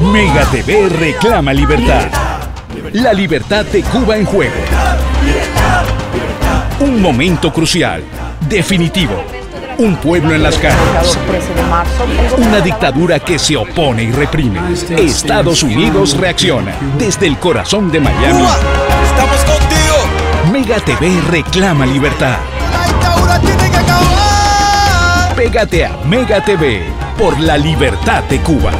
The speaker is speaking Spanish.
Mega TV reclama libertad. La libertad de Cuba en juego. Un momento crucial, definitivo. Un pueblo en las calles. Una dictadura que se opone y reprime. Estados Unidos reacciona. Desde el corazón de Miami. ¡Estamos contigo! Mega TV reclama libertad. Pégate a Mega TV por la libertad de Cuba.